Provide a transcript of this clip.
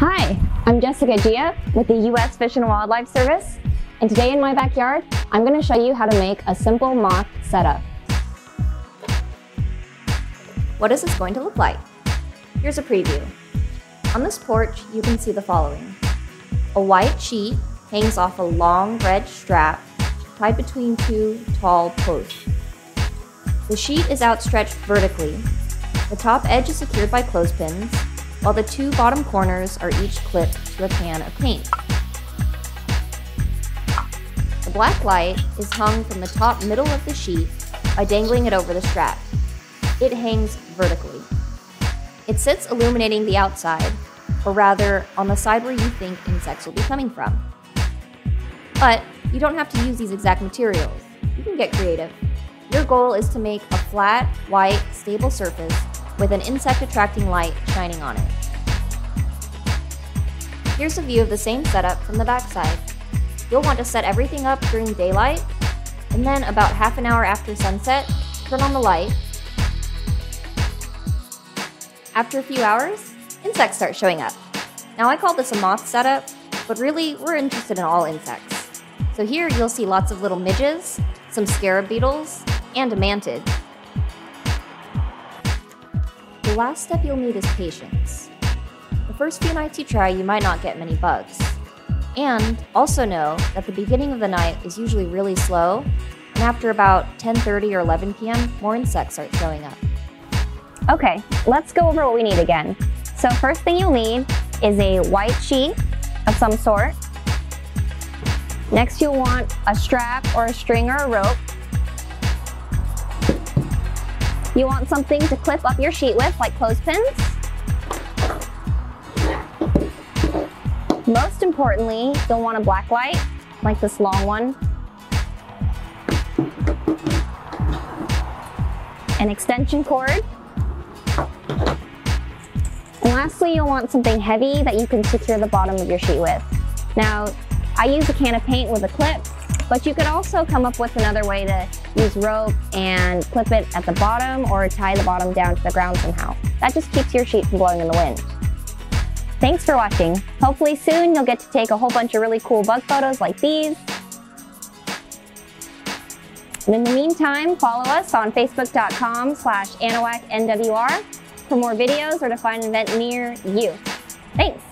Hi, I'm Jessica Jia with the U.S. Fish and Wildlife Service, and today in my backyard, I'm going to show you how to make a simple moth setup. What is this going to look like? Here's a preview. On this porch, you can see the following. A white sheet hangs off a long red strap tied between two tall posts. The sheet is outstretched vertically. The top edge is secured by clothespins, while the two bottom corners are each clipped to a pan of paint. The black light is hung from the top middle of the sheet by dangling it over the strap. It hangs vertically. It sits illuminating the outside, or rather, on the side where you think insects will be coming from. But you don't have to use these exact materials. You can get creative. Your goal is to make a flat, white, stable surface with an insect-attracting light shining on it. Here's a view of the same setup from the backside. You'll want to set everything up during daylight, and then about half an hour after sunset, turn on the light. After a few hours, insects start showing up. Now I call this a moth setup, but really we're interested in all insects. So here you'll see lots of little midges, some scarab beetles, and a mantid. The last step you'll need is patience. The first few nights you try, you might not get many bugs. And also know that the beginning of the night is usually really slow, and after about 10.30 or 11 p.m., more insects start showing up. Okay, let's go over what we need again. So first thing you'll need is a white sheet of some sort. Next you'll want a strap or a string or a rope You want something to clip up your sheet with, like clothespins. Most importantly, you'll want a black light, like this long one. An extension cord. And lastly, you'll want something heavy that you can secure the bottom of your sheet with. Now, I use a can of paint with a clip, but you could also come up with another way to use rope and clip it at the bottom or tie the bottom down to the ground somehow. That just keeps your sheet from blowing in the wind. Thanks for watching. Hopefully soon you'll get to take a whole bunch of really cool bug photos like these. And in the meantime, follow us on facebook.com slash for more videos or to find an event near you. Thanks.